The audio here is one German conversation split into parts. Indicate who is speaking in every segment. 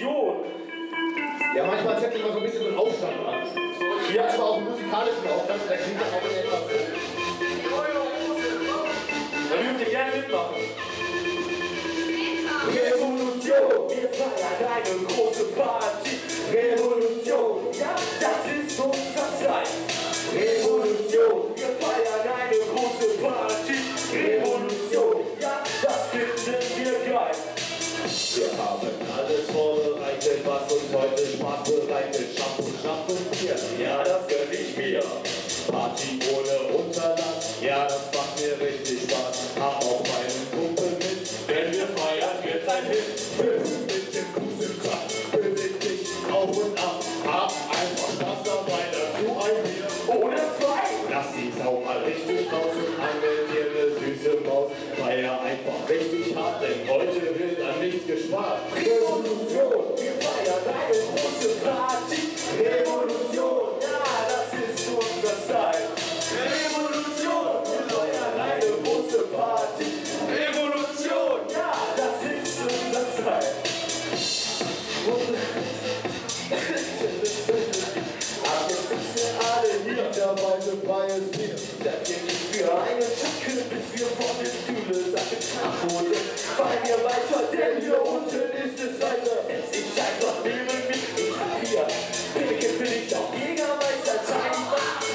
Speaker 1: Revolution.
Speaker 2: Ja, manchmal zeigt immer so ein bisschen so einen Aufstand an. Hier hat zwar auch einen musikalischen Aufstand, der klingt auch in etwas.
Speaker 1: Da dürft ihr gerne mitmachen.
Speaker 3: Revolution, wir feiern eine große Party. Revolution, ja, das ist Party
Speaker 4: ohne Unterlass, ja, das macht mir richtig Spaß. Hab auch meinen Kumpel mit, wenn wir feiern, wird ein Hit. Mit dem Fuß im Takt, beweg dich auf und ab. Hab einfach Spaß dabei, dazu ein Bier.
Speaker 3: Oder zwei.
Speaker 4: Lass die Sau mal richtig raus und angel eine süße Maus. Feier einfach richtig hart, denn heute wird an nichts gespart.
Speaker 3: Und fallen wir weiter, denn hier unten ist es weiter. Setz dich einfach neben mich, ich hab hier Picke für dich auf Jägermeister Tiny,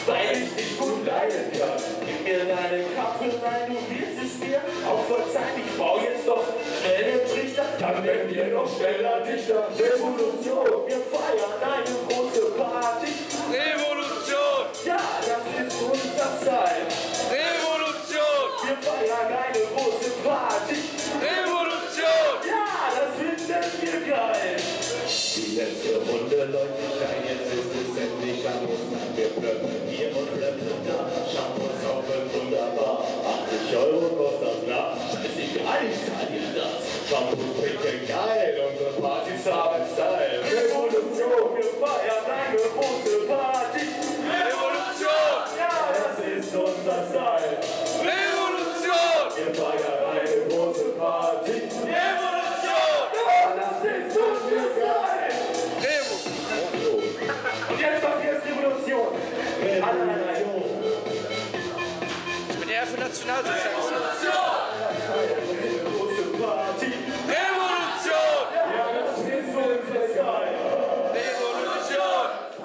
Speaker 3: weil ich dich gut leiden kann. Gib mir deine Kappe rein, du wirst es mir auch verzeihen. Ich bau jetzt doch schnell den Trichter, dann werden wir noch schneller dichter. Revolution, wir feiern eine große
Speaker 4: nicht ein, jetzt ist es endlich an uns. Wir plöppen hier und plöppen da. Shampoo sauber, wunderbar. 80 Euro kostet das Blatt. Scheißegal, ich zahl dir das. Shampoos trinken geil,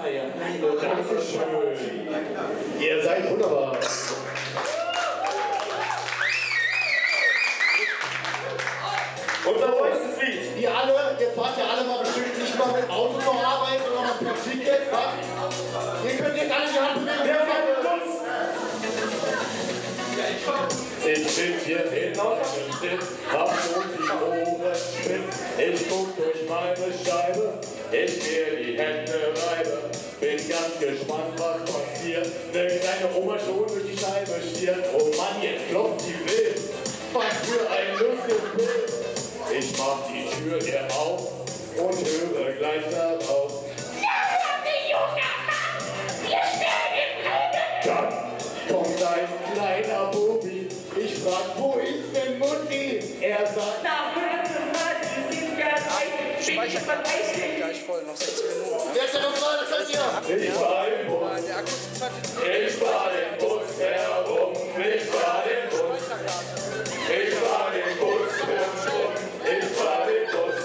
Speaker 3: Feiern eine große Party.
Speaker 2: Ihr seid wunderbar.
Speaker 1: Unser neuestes Lied.
Speaker 2: Ihr alle, ihr fahrt ja alle mal bestimmt nicht mal mit Auto zur Arbeit, sondern mit dem Ticket, was?
Speaker 4: Ich mir die Hände reibe. Bin ganz gespannt, was passiert. Ne kleine Oma schon durch die Scheibe stiert. Oh Mann, jetzt klopft die wild. Was für ein lustiges Bild. Ich mach die Tür ihr auf und höre gleich darauf. Dann kommt ein kleiner Bubi. Ich frag, wo ist denn Mutti? Er sagt,
Speaker 5: Speicher gleich voll, noch 60 Minuten.
Speaker 2: Wer ist denn noch dran? Das seid ihr.
Speaker 4: ich fahr den Bus.
Speaker 5: Der Akku ist 20 Minuten.
Speaker 4: Ich fahr den Bus herum. Ich fahr den Bus. Ich fahr den Bus herum. Ich fahr den Bus.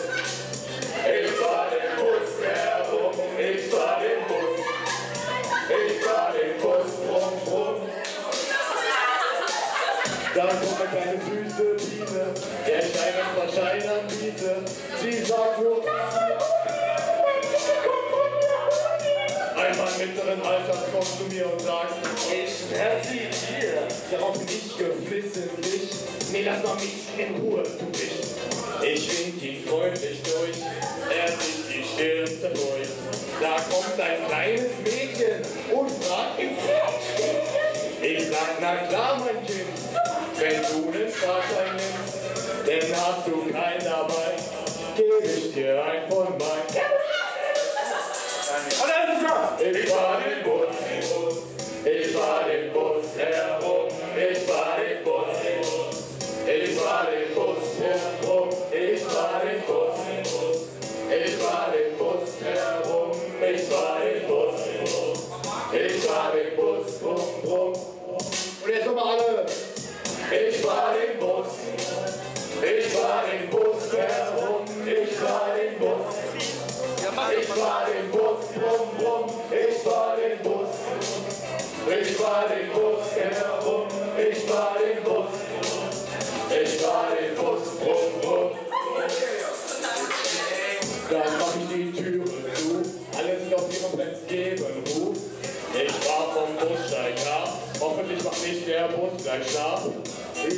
Speaker 4: Ich fahr den Bus herum. Ich fahr den Bus. Ich fahr den Bus rum, rum. Da kommt eine kleine süße Biene, der ich einen Verschein anbiete. Sie sagt mittleren Alters kommt zu mir und sagt,
Speaker 3: Ich sie dir.
Speaker 4: darauf bin ich geflissentlich. Nee, lass mal mich in Ruhe, du Wicht. Ich wink ihn freundlich durch, er zieht die Stirn durch. Da kommt ein kleines Mädchen und fragt, ist Ich sag, na klar, mein Kind, wenn du den Fahrschein nimmst, dann hast du keinen dabei, gebe ich dir ein von meinen. Brumm, ich fahr den Bus. Ich fahr den Bus herum, ich fahr den Bus. Ich fahr den Bus, brumm, brumm. Dann mach ich die Türe zu, alle sind auf ihrem Platz, geben Ruhe. Ich fahr vom Bussteig ab, hoffentlich macht nicht der Bus gleich scharf.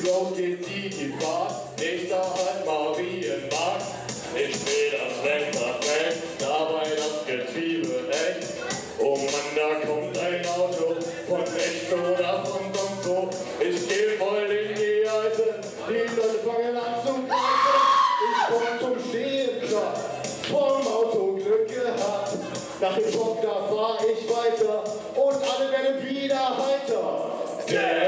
Speaker 4: Los geht die, die Fahrt, die Alte,
Speaker 2: Die Leute fangen an zu. Ich komm zum Stehen klar. Vom Auto Glück gehabt. Nach dem Schock, da fahr ich weiter. Und alle werden wieder heiter.
Speaker 4: der